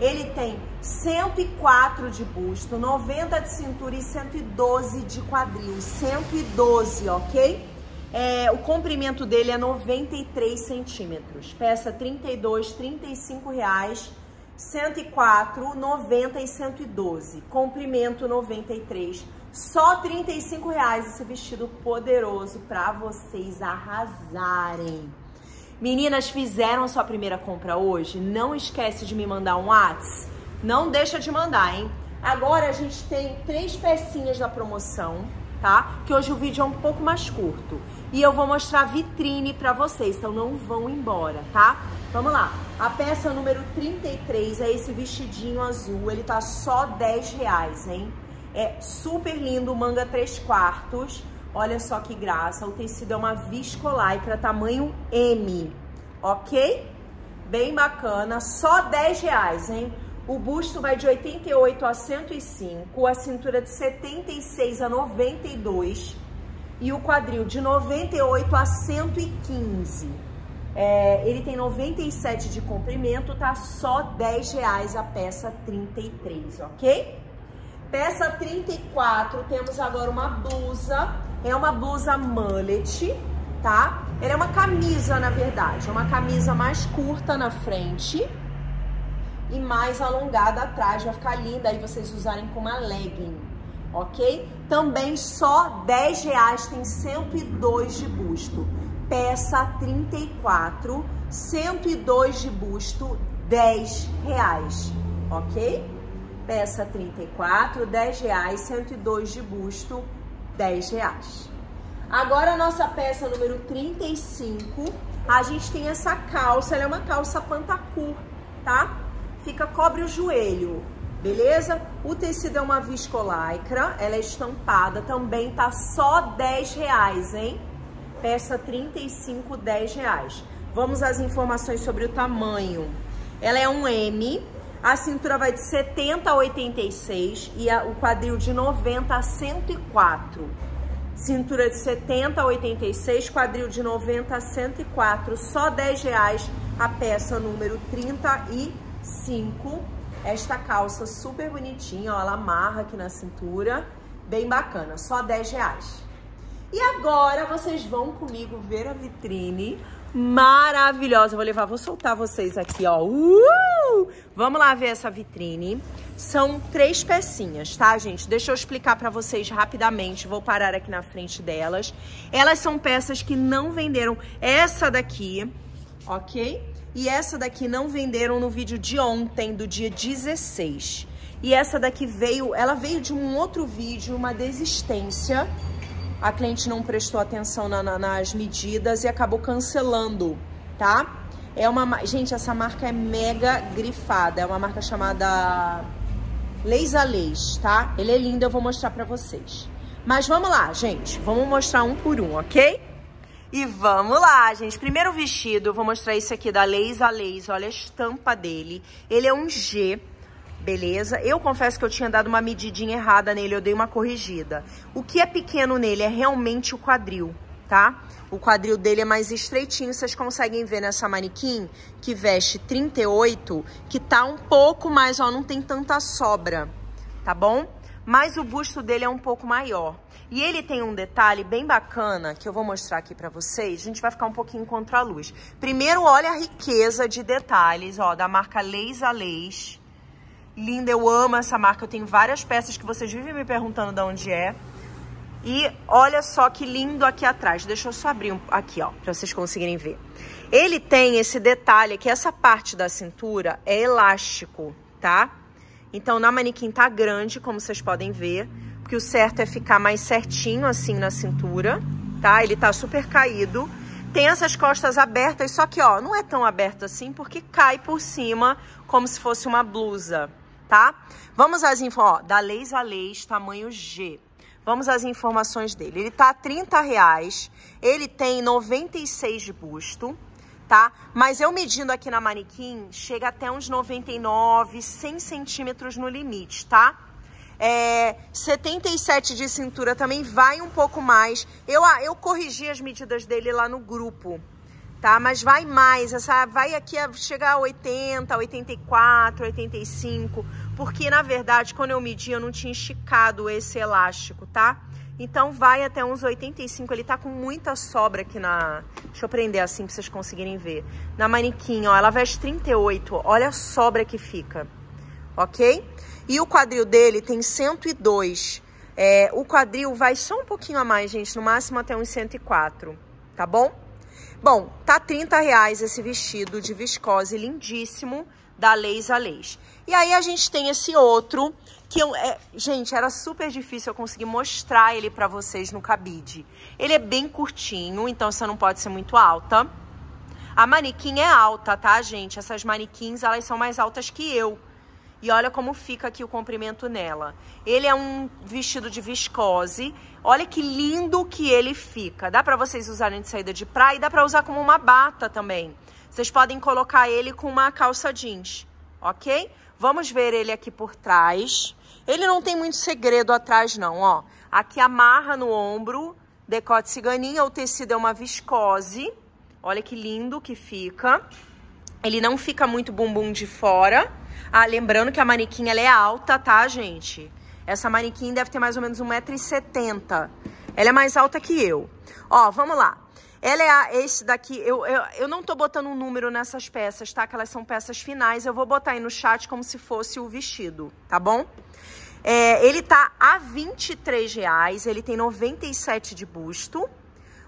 Ele tem 104 de busto, 90 de cintura e 112 de quadril. 112, ok? É, o comprimento dele é 93 centímetros. Peça 32, 35 reais. 104, 90 e 112. Comprimento 93. Só 35 reais esse vestido poderoso para vocês arrasarem. Meninas, fizeram sua primeira compra hoje? Não esquece de me mandar um WhatsApp. Não deixa de mandar, hein? Agora a gente tem três pecinhas da promoção tá? Que hoje o vídeo é um pouco mais curto. E eu vou mostrar vitrine pra vocês, então não vão embora, tá? Vamos lá. A peça número 33 é esse vestidinho azul, ele tá só 10 reais, hein? É super lindo, manga 3 quartos. Olha só que graça, o tecido é uma viscolaicra tamanho M, ok? bem bacana, só 10 reais, hein? O busto vai de 88 a 105, a cintura de 76 a 92 e o quadril de 98 a 115. É, ele tem 97 de comprimento, tá só 10 reais a peça 33, ok? Peça 34, temos agora uma blusa, é uma blusa mullet, tá? Ela é uma camisa, na verdade, é uma camisa mais curta na frente e mais alongada atrás, vai ficar linda aí vocês usarem como uma legging, ok? Também só 10 reais, tem 102 de busto. Peça 34, 102 de busto, 10 reais, ok? Peça 34, 10 reais, 102 de busto, 10 reais. Agora a nossa peça número 35, a gente tem essa calça, ela é uma calça pantacur, tá? Fica cobre o joelho, beleza? O tecido é uma viscolaicra, ela é estampada, também tá só 10 reais, hein? Peça 35, 10 reais. Vamos às informações sobre o tamanho. Ela é um M, a cintura vai de 70 a 86 e a, o quadril de 90 a 104. Cintura de 70 a 86, quadril de 90 a 104, só 10 reais a peça número 30 e 5. Esta calça super bonitinha, ó, ela amarra aqui na cintura, bem bacana, só 10 reais. E agora vocês vão comigo ver a vitrine maravilhosa. Vou levar, vou soltar vocês aqui, ó. Uh! Vamos lá ver essa vitrine. São três pecinhas, tá, gente? Deixa eu explicar para vocês rapidamente. Vou parar aqui na frente delas. Elas são peças que não venderam. Essa daqui, ok? E essa daqui não venderam no vídeo de ontem, do dia 16. E essa daqui veio, ela veio de um outro vídeo, uma desistência. A cliente não prestou atenção na, na, nas medidas e acabou cancelando, tá? É uma, gente, essa marca é mega grifada. É uma marca chamada Leis a Leis, tá? Ele é lindo, eu vou mostrar pra vocês. Mas vamos lá, gente. Vamos mostrar um por um, ok? E vamos lá, gente. Primeiro vestido, vou mostrar esse aqui da Leis a Leis. Olha a estampa dele. Ele é um G, beleza? Eu confesso que eu tinha dado uma medidinha errada nele, eu dei uma corrigida. O que é pequeno nele é realmente o quadril, tá? O quadril dele é mais estreitinho, vocês conseguem ver nessa manequim que veste 38, que tá um pouco mais, ó, não tem tanta sobra, tá bom? Mas o busto dele é um pouco maior. E ele tem um detalhe bem bacana que eu vou mostrar aqui para vocês. A gente vai ficar um pouquinho contra a luz. Primeiro, olha a riqueza de detalhes, ó, da marca Leis a Leis. Linda, eu amo essa marca. Eu tenho várias peças que vocês vivem me perguntando de onde é. E olha só que lindo aqui atrás. Deixa eu só abrir um, aqui, ó, para vocês conseguirem ver. Ele tem esse detalhe que essa parte da cintura é elástico, tá? Então, na manequim tá grande, como vocês podem ver que o certo é ficar mais certinho assim na cintura, tá? Ele tá super caído. Tem essas costas abertas, só que, ó, não é tão aberto assim porque cai por cima como se fosse uma blusa, tá? Vamos às informações, da Leis a Leis, tamanho G. Vamos às informações dele. Ele tá 30 reais, ele tem 96 de busto, tá? Mas eu medindo aqui na manequim, chega até uns 99, 100 centímetros no limite, tá? É, 77 de cintura também vai um pouco mais. Eu, ah, eu corrigi as medidas dele lá no grupo, tá? Mas vai mais, essa vai aqui a chegar a 80, 84, 85, porque na verdade quando eu medi eu não tinha esticado esse elástico, tá? Então vai até uns 85, ele tá com muita sobra aqui na... Deixa eu prender assim pra vocês conseguirem ver. Na manequim, ó, ela veste 38, olha a sobra que fica, ok? E o quadril dele tem 102. É, o quadril vai só um pouquinho a mais, gente, no máximo até uns 104, tá bom? Bom, tá 30 reais esse vestido de viscose lindíssimo da Leis a Leis. E aí a gente tem esse outro que eu, é, gente, era super difícil eu conseguir mostrar ele para vocês no cabide. Ele é bem curtinho, então você não pode ser muito alta. A manequim é alta, tá, gente? Essas manequins, elas são mais altas que eu. E olha como fica aqui o comprimento nela. Ele é um vestido de viscose. Olha que lindo que ele fica. Dá para vocês usarem de saída de praia e dá para usar como uma bata também. Vocês podem colocar ele com uma calça jeans, ok? Vamos ver ele aqui por trás. Ele não tem muito segredo atrás não, ó. Aqui amarra no ombro, decote ciganinha, o tecido é uma viscose. Olha que lindo que fica. Ele não fica muito bumbum de fora. Ah, lembrando que a manequim ela é alta, tá, gente? Essa manequim deve ter mais ou menos 1,70m. Ela é mais alta que eu. Ó, vamos lá. Ela é a, esse daqui, eu, eu, eu não tô botando um número nessas peças, tá? Que elas são peças finais. Eu vou botar aí no chat como se fosse o vestido, tá bom? É, ele tá a 23 reais, ele tem 97 de busto,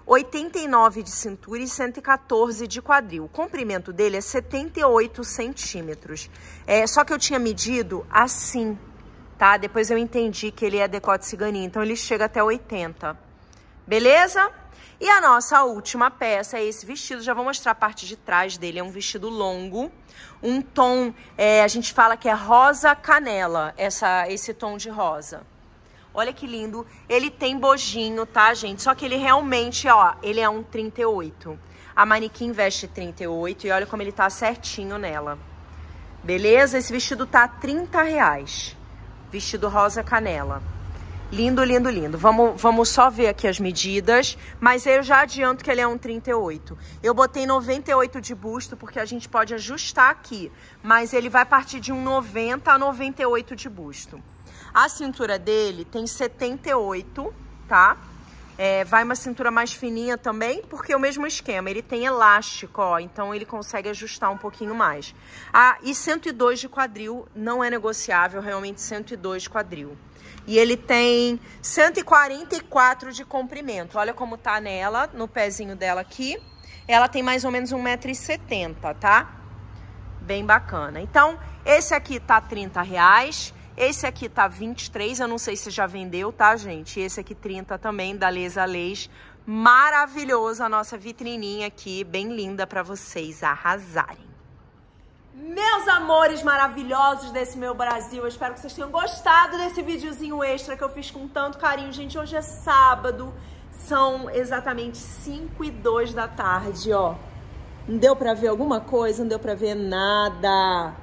89 de cintura e 114 de quadril. O comprimento dele é 78 centímetros. É, só que eu tinha medido assim, tá? Depois eu entendi que ele é decote ciganinha, então ele chega até 80. Beleza? E a nossa última peça é esse vestido, já vou mostrar a parte de trás dele, é um vestido longo, um tom, é, a gente fala que é rosa canela, essa, esse tom de rosa. Olha que lindo, ele tem bojinho, tá, gente? Só que ele realmente, ó, ele é um 38. A manequim veste 38 e olha como ele tá certinho nela. Beleza? Esse vestido tá 30 reais. Vestido rosa canela. Lindo, lindo, lindo. Vamos, vamos só ver aqui as medidas, mas eu já adianto que ele é um 38. Eu botei 98 de busto porque a gente pode ajustar aqui, mas ele vai partir de um 90 a 98 de busto. A cintura dele tem 78, tá? É, vai uma cintura mais fininha também, porque é o mesmo esquema, ele tem elástico, ó, então ele consegue ajustar um pouquinho mais. Ah, e 102 de quadril não é negociável, realmente 102 de quadril. E ele tem 144 de comprimento. Olha como tá nela, no pezinho dela aqui. Ela tem mais ou menos 1,70m, tá? Bem bacana. Então, esse aqui tá 30 reais. Esse aqui tá 23, eu não sei se já vendeu, tá, gente? Esse aqui 30 também, da Lesa Leis. Maravilhoso a nossa vitrininha aqui, bem linda para vocês arrasarem. Meus amores maravilhosos desse meu Brasil, eu espero que vocês tenham gostado desse videozinho extra que eu fiz com tanto carinho. Gente, hoje é sábado, são exatamente 5 e 2 da tarde, ó. Não deu pra ver alguma coisa? Não deu pra ver nada.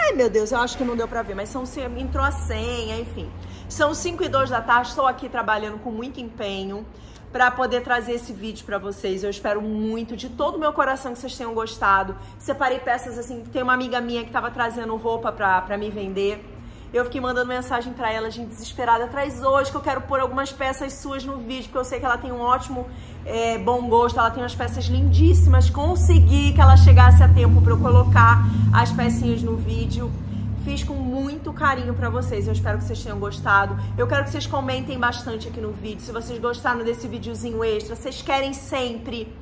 Ai, meu Deus, eu acho que não deu pra ver, mas são, entrou a senha, enfim. São 5 e 2 da tarde, estou aqui trabalhando com muito empenho para poder trazer esse vídeo para vocês. Eu espero muito, de todo o meu coração, que vocês tenham gostado. Separei peças assim, tem uma amiga minha que tava trazendo roupa pra me vender. Eu fiquei mandando mensagem para ela, gente, desesperada. Traz hoje que eu quero pôr algumas peças suas no vídeo, porque eu sei que ela tem um ótimo, é, bom gosto. Ela tem umas peças lindíssimas. Consegui que ela chegasse a tempo para eu colocar as pecinhas no vídeo fiz com muito carinho pra vocês. Eu espero que vocês tenham gostado. Eu quero que vocês comentem bastante aqui no vídeo. Se vocês gostaram desse videozinho extra, vocês querem sempre...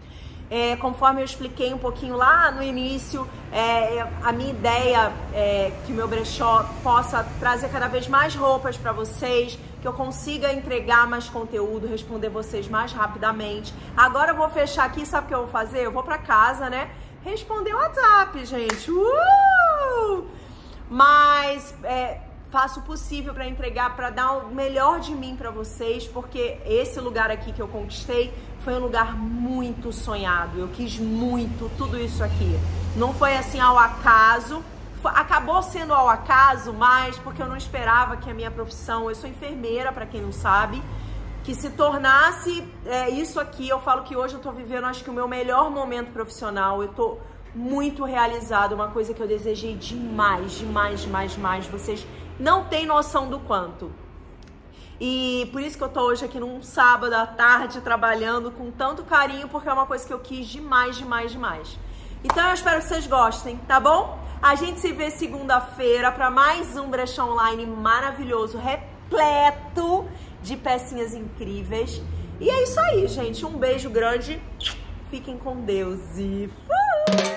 É, conforme eu expliquei um pouquinho lá no início, é, a minha ideia é que o meu brechó possa trazer cada vez mais roupas para vocês, que eu consiga entregar mais conteúdo, responder vocês mais rapidamente. Agora eu vou fechar aqui, sabe o que eu vou fazer? Eu vou para casa, né? Responder o WhatsApp, gente. Uh! mas é, faço o possível para entregar, para dar o melhor de mim para vocês, porque esse lugar aqui que eu conquistei foi um lugar muito sonhado. Eu quis muito tudo isso aqui. Não foi assim ao acaso. Acabou sendo ao acaso, mas porque eu não esperava que a minha profissão, eu sou enfermeira, para quem não sabe, que se tornasse é, isso aqui. Eu falo que hoje eu tô vivendo, acho que o meu melhor momento profissional. Eu tô muito realizado, uma coisa que eu desejei demais, demais, demais, demais. Vocês não têm noção do quanto. E por isso que eu tô hoje aqui num sábado à tarde trabalhando com tanto carinho, porque é uma coisa que eu quis demais, demais, demais. Então eu espero que vocês gostem, tá bom? A gente se vê segunda-feira para mais um brechão online maravilhoso, repleto de pecinhas incríveis. E é isso aí, gente. Um beijo grande. Fiquem com Deus e fui!